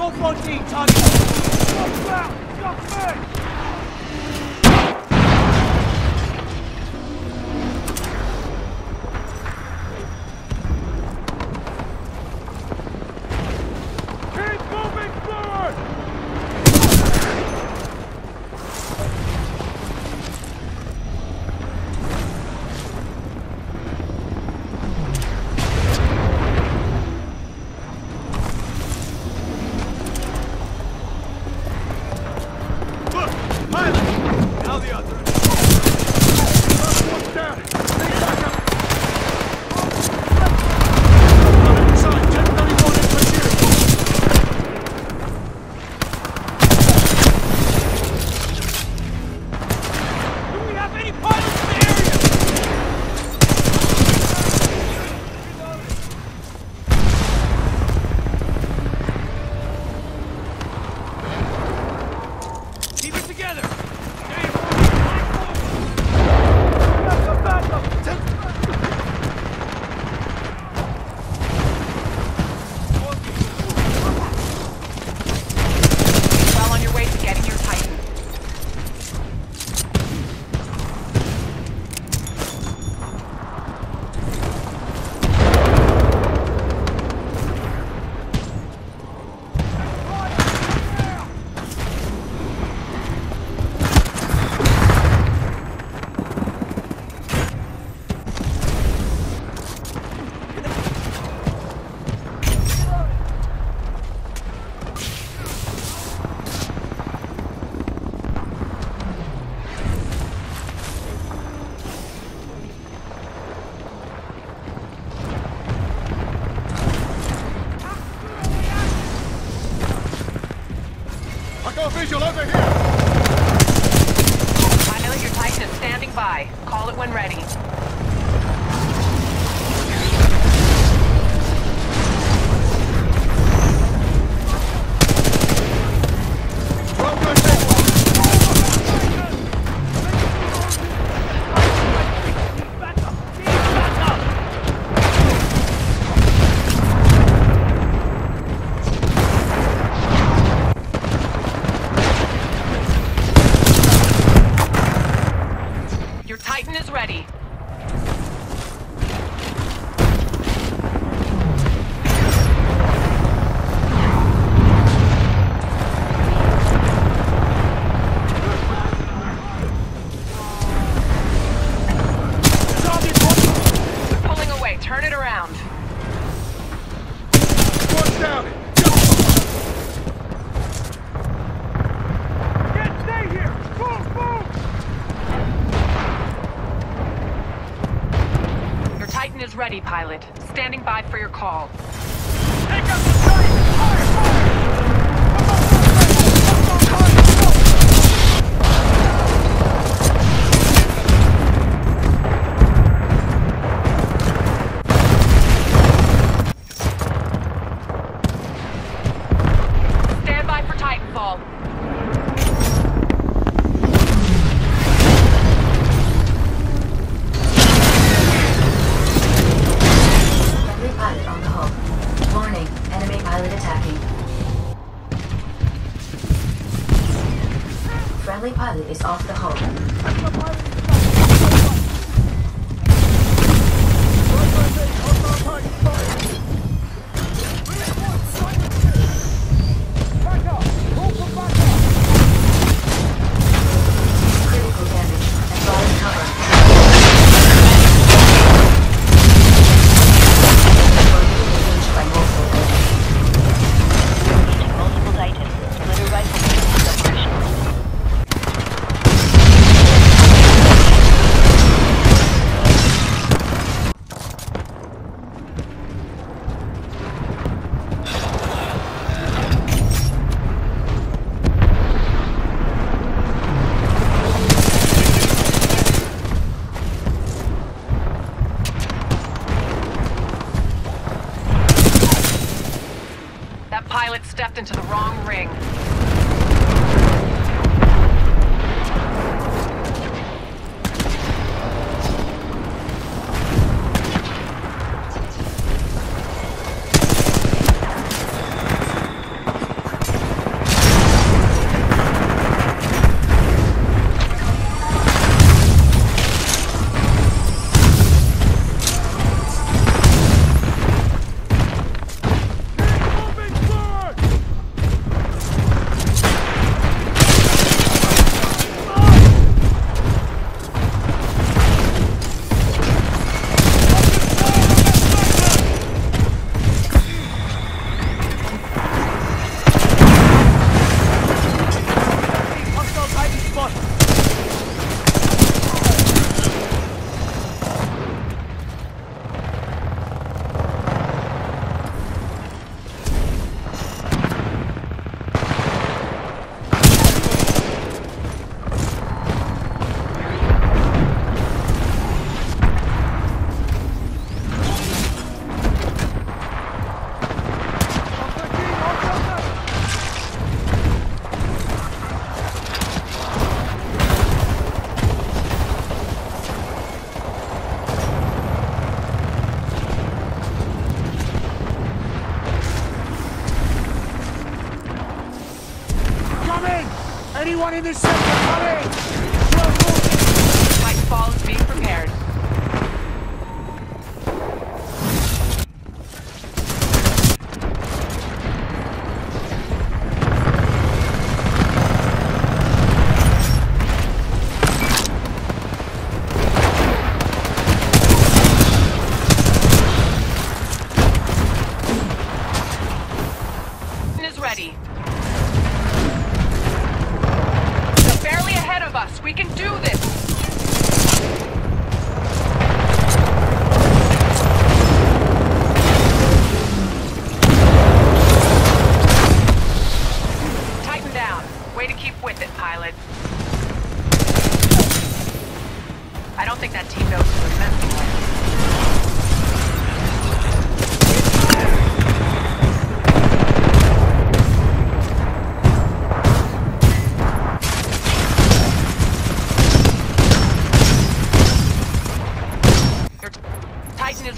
Go 14, target. Got back! Got me! I visual over here! Pilot, your Titan is standing by. Call it when ready. pilot. Standing by for your call. friendly pilot is off the hull. into the wrong ring.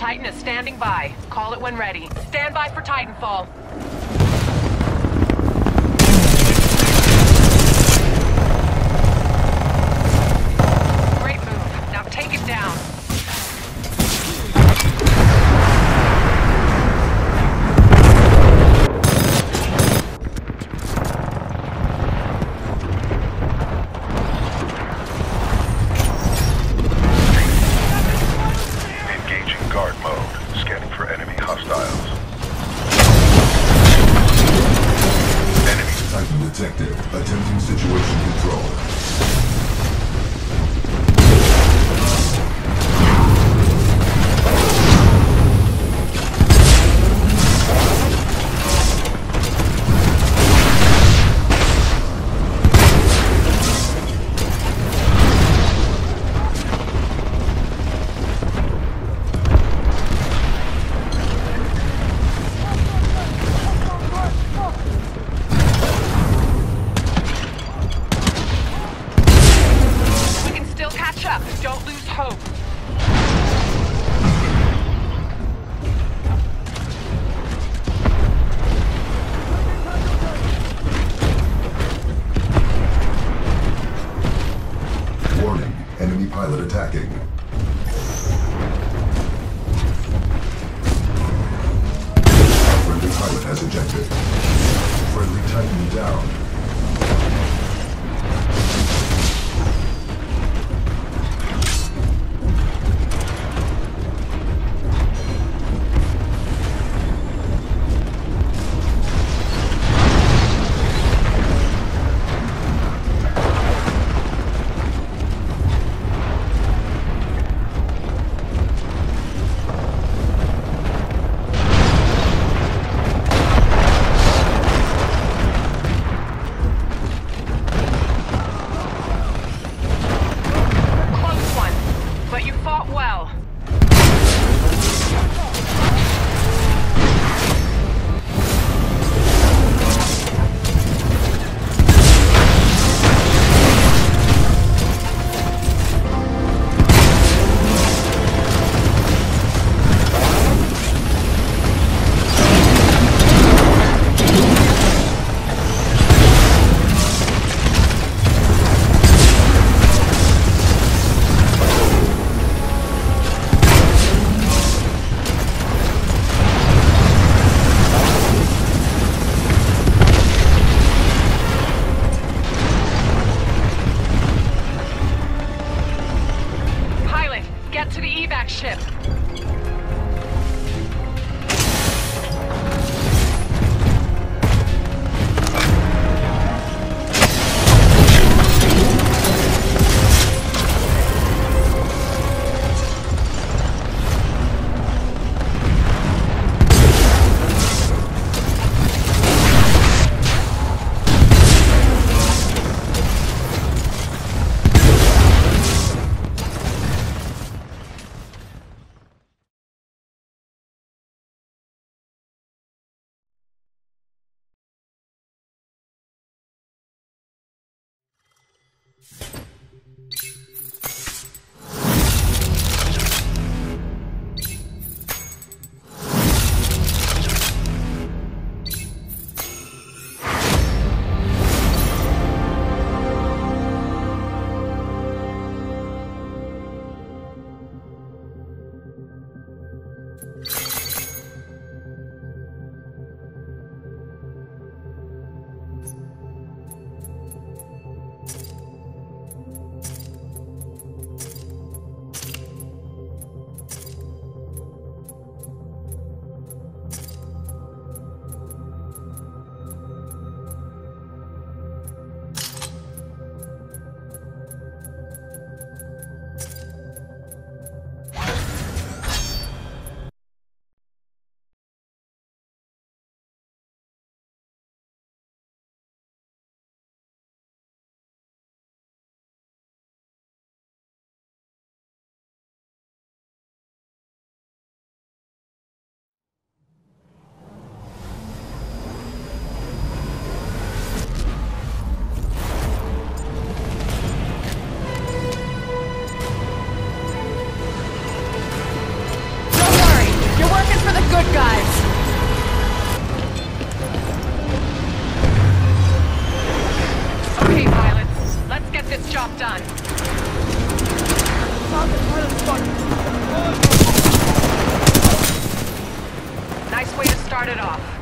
Titan is standing by. Call it when ready. Stand by for Titanfall. pilot attacking. Friendly pilot has ejected. Friendly Titan down. Nice way to start it off.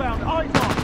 Inbound. Eyes on.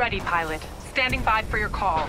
Ready, pilot. Standing by for your call.